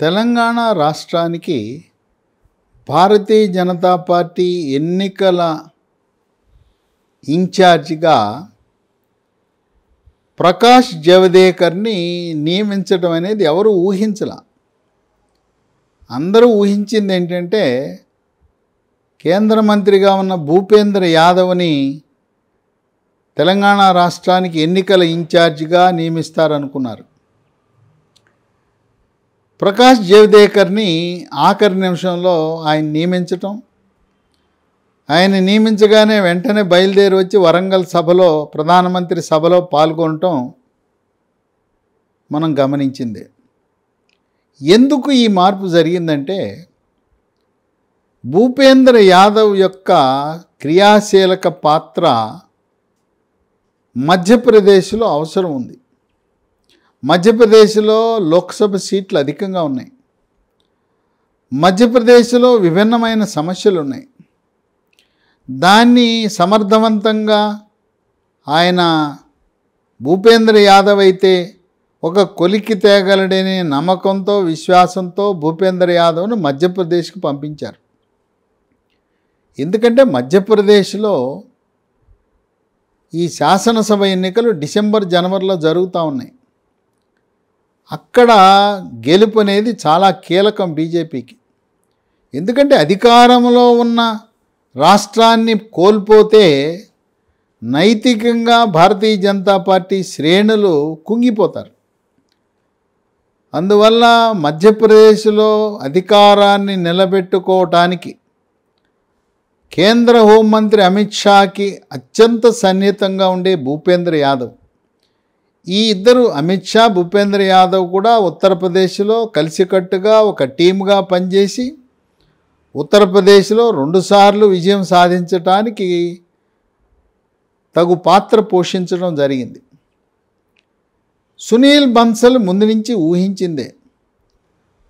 తెలంగాణ రాష్ట్రానికి భారతీయ జనతా పార్టీ ఎన్నికల ఇన్ఛార్జిగా ప్రకాష్ జవదేకర్ని నియమించడం అనేది ఎవరు ఊహించల. అందరూ ఊహించింది ఏంటంటే కేంద్ర మంత్రిగా ఉన్న భూపేంద్ర యాదవ్ని తెలంగాణ రాష్ట్రానికి ఎన్నికల ఇన్ఛార్జిగా నియమిస్తారనుకున్నారు. ప్రకాష్ జవదేకర్ని ఆఖరి నిమిషంలో ఆయన నియమించటం ఆయన నియమించగానే వెంటనే బయలుదేరి వచ్చి వరంగల్ సభలో ప్రధానమంత్రి సభలో పాల్గొనటం మనం గమనించింది. ఎందుకు ఈ మార్పు జరిగిందంటే భూపేంద్ర యాదవ్ యొక్క క్రియాశీలక పాత్ర మధ్యప్రదేశ్లో అవసరం ఉంది. మధ్యప్రదేశ్లో లోక్సభ సీట్లు అధికంగా ఉన్నాయి. మధ్యప్రదేశ్లో విభిన్నమైన సమస్యలు ఉన్నాయి. దాన్ని సమర్థవంతంగా ఆయన భూపేంద్ర యాదవ్ అయితే ఒక కొలికి తేగలడనే నమ్మకంతో విశ్వాసంతో భూపేంద్ర యాదవ్ను మధ్యప్రదేశ్కి పంపించారు. ఎందుకంటే మధ్యప్రదేశ్లో ఈ శాసనసభ ఎన్నికలు డిసెంబర్ జనవరిలో జరుగుతూ ఉన్నాయి. అక్కడ గెలుపు అనేది చాలా కీలకం బీజేపీకి. ఎందుకంటే అధికారంలో ఉన్న రాష్ట్రాన్ని కోల్పోతే నైతికంగా భారతీయ జనతా పార్టీ శ్రేణులు కుంగిపోతారు. అందువల్ల మధ్యప్రదేశ్లో అధికారాన్ని నిలబెట్టుకోవటానికి కేంద్ర హోంమంత్రి అమిత్ షాకి అత్యంత సన్నిహితంగా ఉండే భూపేంద్ర యాదవ్ ఈ ఇద్దరు అమిత్ షా భూపేంద్ర యాదవ్ కూడా ఉత్తరప్రదేశ్లో కలిసికట్టుగా ఒక టీముగా పనిచేసి ఉత్తరప్రదేశ్లో రెండుసార్లు విజయం సాధించటానికి తగు పాత్ర పోషించడం జరిగింది. సునీల్ బన్సల్ ముందు నుంచి ఊహించిందే.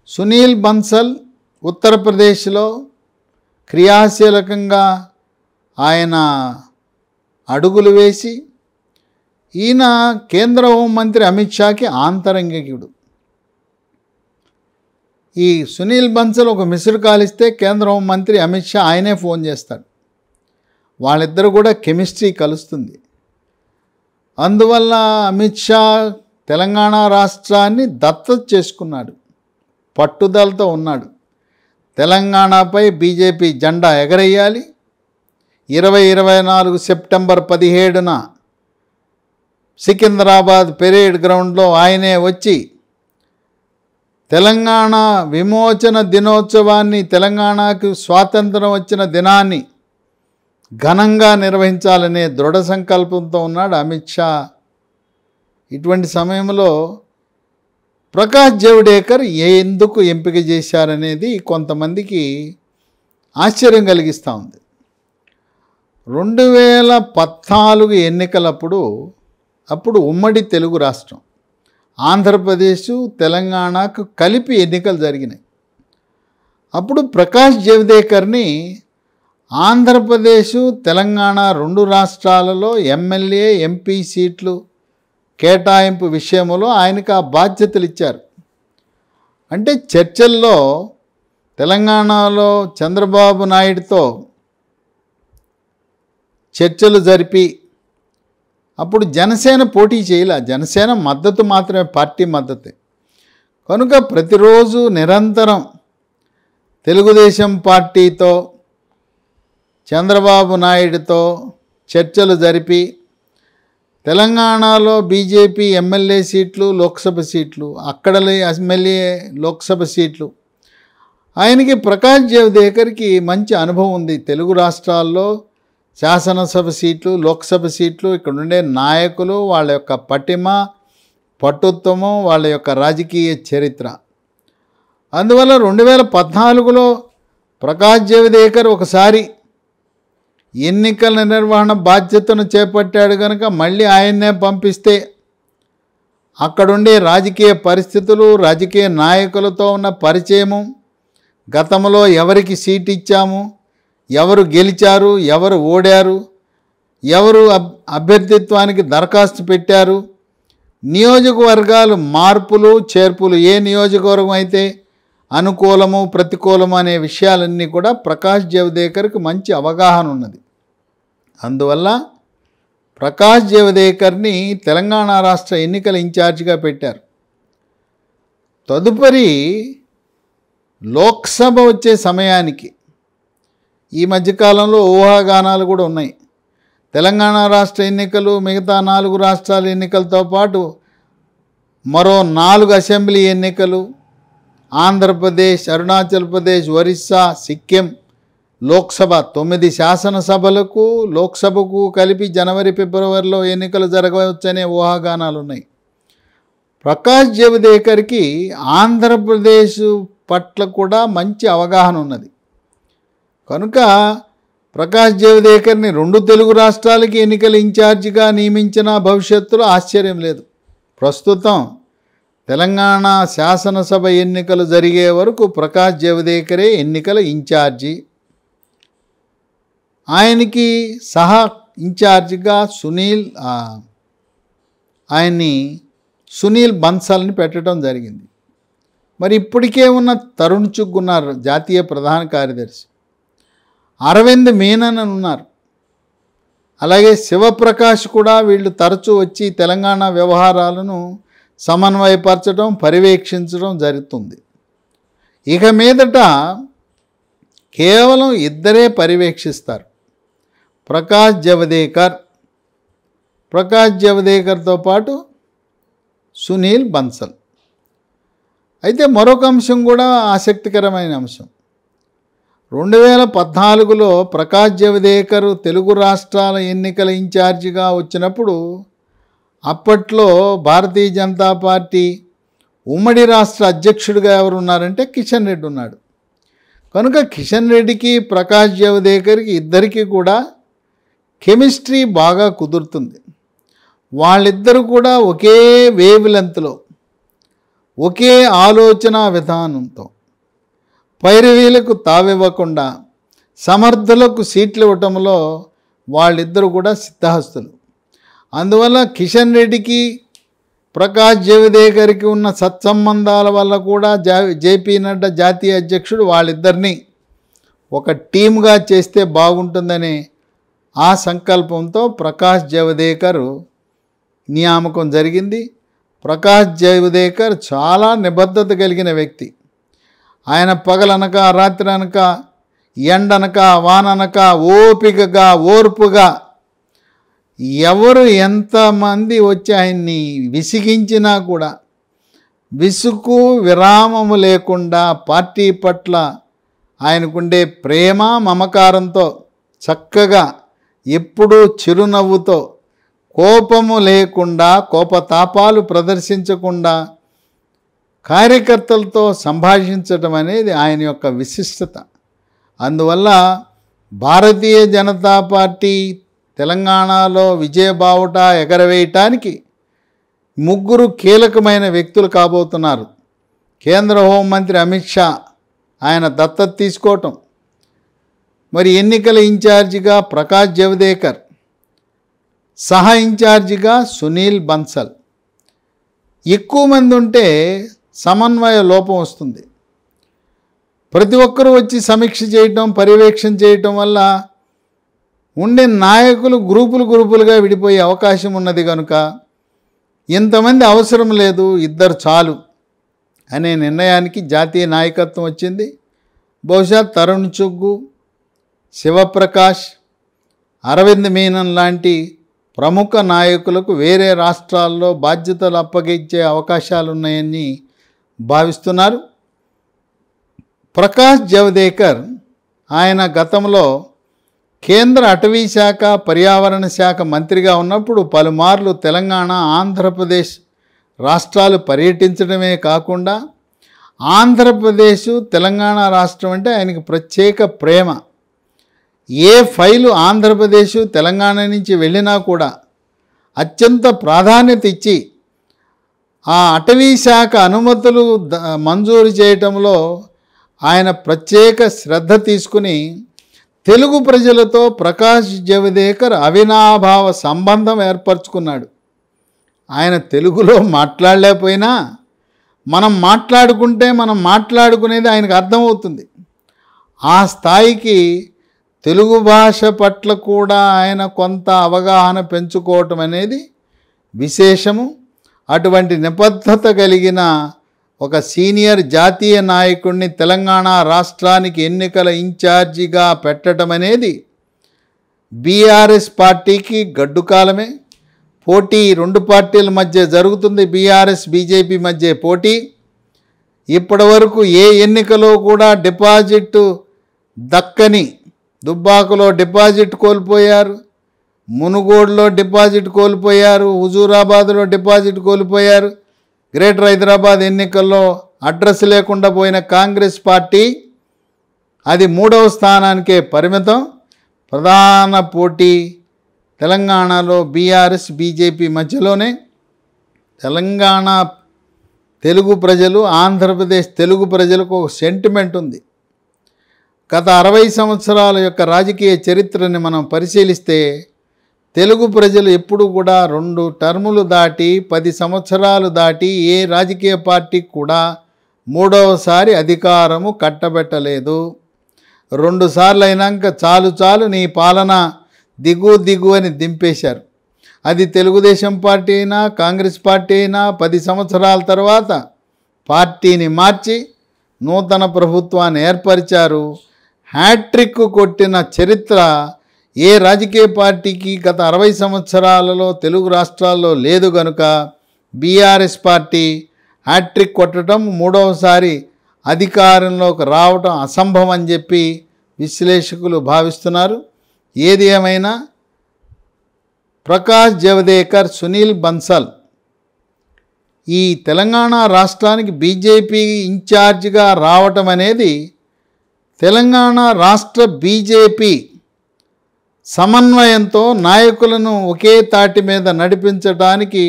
సునీల్ బన్సల్ ఉత్తరప్రదేశ్లో క్రియాశీలకంగా ఆయన అడుగులు వేసి ఈయన కేంద్ర హోంమంత్రి అమిత్ షాకి ఆంతరంగికుడు. ఈ సునీల్ బన్సల్ ఒక మిస్డ్ కాల్ ఇస్తే కేంద్ర హోంమంత్రి అమిత్ షా ఆయనే ఫోన్ చేస్తాడు. వాళ్ళిద్దరు కూడా కెమిస్ట్రీ కలుస్తుంది. అందువల్ల అమిత్ షా తెలంగాణ రాష్ట్రాన్ని దత్తత చేసుకున్నాడు. పట్టుదలతో ఉన్నాడు. తెలంగాణపై బీజేపీ జెండా ఎగరేయాలి. ఇరవై ఇరవై నాలుగు సెప్టెంబర్ పదిహేడున సికింద్రాబాద్ పెరేడ్ గ్రౌండ్లో ఆయనే వచ్చి తెలంగాణ విమోచన దినోత్సవాన్ని తెలంగాణకు స్వాతంత్రం వచ్చిన దినాన్ని ఘనంగా నిర్వహించాలనే దృఢ సంకల్పంతో ఉన్నాడు అమిత్ షా. ఇటువంటి సమయంలో ప్రకాష్ జవడేకర్ ఎందుకు ఎంపిక చేశారనేది కొంతమందికి ఆశ్చర్యం కలిగిస్తూ ఉంది. రెండు వేల పద్నాలుగు ఎన్నికలప్పుడు అప్పుడు ఉమ్మడి తెలుగు రాష్ట్రం. ఆంధ్రప్రదేశ్ తెలంగాణకు కలిపి ఎన్నికలు జరిగినాయి. అప్పుడు ప్రకాష్ జవదేకర్ని ఆంధ్రప్రదేశ్ తెలంగాణ రెండు రాష్ట్రాలలో ఎమ్మెల్యే ఎంపీ సీట్లు కేటాయింపు విషయంలో ఆయనకు ఆ బాధ్యతలు ఇచ్చారు. అంటే చర్చల్లో తెలంగాణలో చంద్రబాబు నాయుడుతో చర్చలు జరిపి అప్పుడు జనసేన పోటీ చేయలే. జనసేన మద్దతు మాత్రమే పార్టీ మద్దతే. కనుక ప్రతిరోజు నిరంతరం తెలుగుదేశం పార్టీతో చంద్రబాబు నాయుడుతో చర్చలు జరిపి తెలంగాణలో బీజేపీ ఎమ్మెల్యే సీట్లు లోక్సభ సీట్లు అక్కడ ఎమ్మెల్యే లోక్సభ సీట్లు. ఆయనకి ప్రకాష్ జవదేకర్కి మంచి అనుభవం ఉంది. తెలుగు రాష్ట్రాల్లో శాసనసభ సీట్లు లోక్సభ సీట్లు ఇక్కడ ఉండే నాయకులు వాళ్ళ యొక్క పటిమ పట్టుత్వము వాళ్ళ యొక్క రాజకీయ చరిత్ర. అందువల్ల రెండు వేల పద్నాలుగులో ప్రకాష్ జవదేకర్ ఒకసారి ఎన్నికల నిర్వహణ బాధ్యతను చేపట్టాడు కనుక మళ్ళీ ఆయన్నే పంపిస్తే అక్కడుండే రాజకీయ పరిస్థితులు రాజకీయ నాయకులతో ఉన్న పరిచయము గతంలో ఎవరికి సీట్ ఇచ్చాము ఎవరు గెలిచారు ఎవరు ఓడారు ఎవరు అబ్ అభ్యర్థిత్వానికి దరఖాస్తు పెట్టారు నియోజకవర్గాలు మార్పులు చేర్పులు ఏ నియోజకవర్గం అయితే అనుకూలము ప్రతికూలము అనే విషయాలన్నీ కూడా ప్రకాష్ జవదేకర్కి మంచి అవగాహన ఉన్నది. అందువల్ల ప్రకాష్ జవదేకర్ని తెలంగాణ రాష్ట్ర ఎన్నికల ఇన్ఛార్జిగా పెట్టారు. తదుపరి లోక్సభ వచ్చే సమయానికి ఈ మధ్యకాలంలో ఊహాగానాలు కూడా ఉన్నాయి. తెలంగాణ రాష్ట్ర ఎన్నికలు మిగతా నాలుగు రాష్ట్రాల ఎన్నికలతో పాటు మరో నాలుగు అసెంబ్లీ ఎన్నికలు ఆంధ్రప్రదేశ్ అరుణాచల్ ప్రదేశ్ ఒరిస్సా సిక్కిం లోక్సభ తొమ్మిది శాసనసభలకు లోక్సభకు కలిపి జనవరి ఫిబ్రవరిలో ఎన్నికలు జరగవచ్చనే ఊహాగానాలు ఉన్నాయి. ప్రకాష్ జవదేకర్కి ఆంధ్రప్రదేశ్ పట్ల కూడా మంచి అవగాహన ఉన్నది. కనుక ప్రకాష్ జవదేకర్ని రెండు తెలుగు రాష్ట్రాలకి ఎన్నికల ఇన్ఛార్జిగా నియమించిన భవిష్యత్తులో ఆశ్చర్యం లేదు. ప్రస్తుతం తెలంగాణ శాసనసభ ఎన్నికలు జరిగే వరకు ప్రకాష్ జవదేకరే ఎన్నికల ఇన్ఛార్జి. ఆయనకి సహా ఇన్ఛార్జిగా సునీల్ ఆయన్ని సునీల్ బన్సల్ని పెట్టడం జరిగింది. మరి ఇప్పటికే ఉన్న తరుణ్ చుగ్ ఉన్నారు జాతీయ ప్రధాన కార్యదర్శి. అరవింద్ మీనన్ అని ఉన్నారు. అలాగే శివప్రకాష్ కూడా వీళ్ళు తరచూ వచ్చి తెలంగాణ వ్యవహారాలను సమన్వయపరచడం పర్యవేక్షించడం జరుగుతుంది. ఇక మీదట కేవలం ఇద్దరే పర్యవేక్షిస్తారు. ప్రకాష్ జవదేకర్. ప్రకాష్ జవదేకర్తో పాటు సునీల్ బన్సల్. అయితే మరొక అంశం కూడా ఆసక్తికరమైన అంశం. రెండు వేల పద్నాలుగులో ప్రకాష్ జవదేకర్ తెలుగు రాష్ట్రాల ఎన్నికల ఇన్ఛార్జిగా వచ్చినప్పుడు అప్పట్లో భారతీయ జనతా పార్టీ ఉమ్మడి రాష్ట్ర అధ్యక్షుడిగా ఎవరు ఉన్నారంటే కిషన్ రెడ్డి ఉన్నాడు. కనుక కిషన్ రెడ్డికి ప్రకాష్ జవదేకర్కి ఇద్దరికీ కూడా కెమిస్ట్రీ బాగా కుదురుతుంది. వాళ్ళిద్దరూ కూడా ఒకే వేవ్ లెంత్లో ఒకే ఆలోచన విధానంతో పైరవీలకు తావివ్వకుండా సమర్థులకు సీట్లు ఇవ్వటంలో వాళ్ళిద్దరూ కూడా సిద్ధహస్తులు. అందువల్ల కిషన్ రెడ్డికి ప్రకాష్ జవదేకర్కి ఉన్న సత్సంబంధాల వల్ల కూడా జా జేపీ నడ్డా జాతీయ అధ్యక్షుడు వాళ్ళిద్దరినీ ఒక టీమ్గా చేస్తే బాగుంటుందనే ఆ సంకల్పంతో ప్రకాష్ జవదేకర్ నియామకం జరిగింది. ప్రకాష్ జవదేకర్ చాలా నిబద్ధత కలిగిన వ్యక్తి. ఆయన పగలనక రాత్రి అనక ఎండనక వాననక ఓపికగా ఓర్పుగా ఎవరు ఎంతమంది వచ్చి ఆయన్ని విసిగించినా కూడా విసుకు విరామము లేకుండా పార్టీ పట్ల ఆయనకుండే ప్రేమ మమకారంతో చక్కగా ఎప్పుడూ చిరునవ్వుతో కోపము లేకుండా కోపతాపాలు ప్రదర్శించకుండా కార్యకర్తలతో సంభాషించటం అనేది ఆయన యొక్క విశిష్టత. అందువల్ల భారతీయ జనతా పార్టీ తెలంగాణలో విజయబావుట ఎగరవేయటానికి ముగ్గురు కీలకమైన వ్యక్తులు కాబోతున్నారు. కేంద్ర హోంమంత్రి అమిత్ షా ఆయన దత్తత తీసుకోవటం. మరి ఎన్నికల ఇన్ఛార్జిగా ప్రకాష్ జవదేకర్ సహ ఇన్ఛార్జిగా సునీల్ బన్సల్. ఎక్కువ మంది ఉంటే సమన్వయ లోపం వస్తుంది. ప్రతి ఒక్కరూ వచ్చి సమీక్ష చేయటం పర్యవేక్షణ చేయటం వల్ల ఉండే నాయకులు గ్రూపులు గ్రూపులుగా విడిపోయే అవకాశం ఉన్నది కనుక ఇంతమంది అవసరం లేదు ఇద్దరు చాలు అనే నిర్ణయానికి జాతీయ నాయకత్వం వచ్చింది. బహుశా తరుణ్ చుగ్గు శివప్రకాష్ అరవింద్ మీనన్ లాంటి ప్రముఖ నాయకులకు వేరే రాష్ట్రాల్లో బాధ్యతలు అప్పగించే అవకాశాలు ఉన్నాయని భావిస్తున్నారు. ప్రకాష్ జవదేకర్ ఆయన గతంలో కేంద్ర అటవీ శాఖ పర్యావరణ శాఖ మంత్రిగా ఉన్నప్పుడు పలుమార్లు తెలంగాణ ఆంధ్రప్రదేశ్ రాష్ట్రాలు పర్యటించడమే కాకుండా ఆంధ్రప్రదేశ్ తెలంగాణ రాష్ట్రం అంటే ఆయనకి ప్రత్యేక ప్రేమ. ఏ ఫైలు ఆంధ్రప్రదేశ్ తెలంగాణ నుంచి వెళ్ళినా కూడా అత్యంత ప్రాధాన్యత ఇచ్చి ఆ అటవీ శాఖ అనుమతులు ద- మంజూరు చేయటంలో ఆయన ప్రత్యేక శ్రద్ధ తీసుకుని తెలుగు ప్రజలతో ప్రకాష్ జవదేకర్ అవినాభావ సంబంధం ఏర్పరచుకున్నాడు. ఆయన తెలుగులో మాట్లాడలేకపోయినా మనం మాట్లాడుకుంటే మనం మాట్లాడుకునేది ఆయనకు అర్థమవుతుంది. ఆ స్థాయికి తెలుగు భాష పట్ల కూడా ఆయన కొంత అవగాహన పెంచుకోవటం అనేది విశేషము. అటువంటి నిబద్ధత కలిగిన ఒక సీనియర్ జాతీయ నాయకుడిని తెలంగాణ రాష్ట్రానికి ఎన్నికల ఇన్ఛార్జిగా పెట్టడం అనేది బీఆర్ఎస్ పార్టీకి గడ్డుకాలమే పోటీ రెండు పార్టీల మధ్య జరుగుతుంది. బీఆర్ఎస్ బీజేపీ మధ్య పోటీ. ఇప్పటి వరకు ఏ ఎన్నికలో కూడా డిపాజిట్ దక్కని దుబ్బాకులో డిపాజిట్ కోల్పోయారు. మునుగోడులో డిపాజిట్ కోల్పోయారు హుజూరాబాద్లో డిపాజిట్ కోల్పోయారు. గ్రేటర్ హైదరాబాద్ ఎన్నికల్లో అడ్రస్ లేకుండా పోయిన కాంగ్రెస్ పార్టీ అది మూడవ స్థానానికే పరిమితం. ప్రధాన పోటీ తెలంగాణలో బీఆర్ఎస్ బీజేపీ మధ్యలోనే. తెలంగాణ తెలుగు ప్రజలు ఆంధ్రప్రదేశ్ తెలుగు ప్రజలకు ఒక సెంటిమెంట్ ఉంది. గత అరవై సంవత్సరాల యొక్క రాజకీయ చరిత్రని మనం పరిశీలిస్తే తెలుగు ప్రజలు ఎప్పుడు కూడా రెండు టర్ములు దాటి పది సంవత్సరాలు దాటి ఏ రాజకీయ పార్టీకి కూడా మూడవసారి అధికారము కట్టబెట్టలేదు. రెండు సార్లు అయినాక చాలు చాలు నీ పాలన దిగు దిగు అని దింపేశారు. అది తెలుగుదేశం పార్టీ అయినా కాంగ్రెస్ పార్టీ అయినా పది సంవత్సరాల తర్వాత పార్టీని మార్చి నూతన ప్రభుత్వాన్ని ఏర్పరిచారు. హ్యాట్రిక్ కొట్టిన చరిత్ర ఏ రాజకీయ పార్టీకి గత అరవై సంవత్సరాలలో తెలుగు రాష్ట్రాల్లో లేదు గనుక బీఆర్ఎస్ పార్టీ హ్యాట్రిక్ కొట్టడం మూడవసారి అధికారంలోకి రావటం అసంభవం అని చెప్పి విశ్లేషకులు భావిస్తున్నారు. ఏది ఏమైనా? ప్రకాష్ జవదేకర్ సునీల్ బన్సల్ ఈ తెలంగాణ రాష్ట్రానికి బీజేపీ ఇన్ఛార్జిగా రావటం అనేది తెలంగాణ రాష్ట్ర బీజేపీ సమన్వయంతో నాయకులను ఒకే తాటి మీద నడిపించడానికి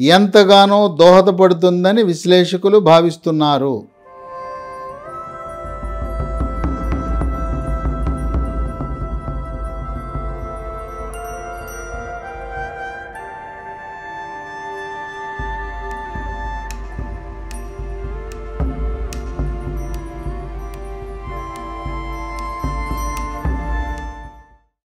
ఎంతగానో దోహదపడుతుందని విశ్లేషకులు భావిస్తున్నారు.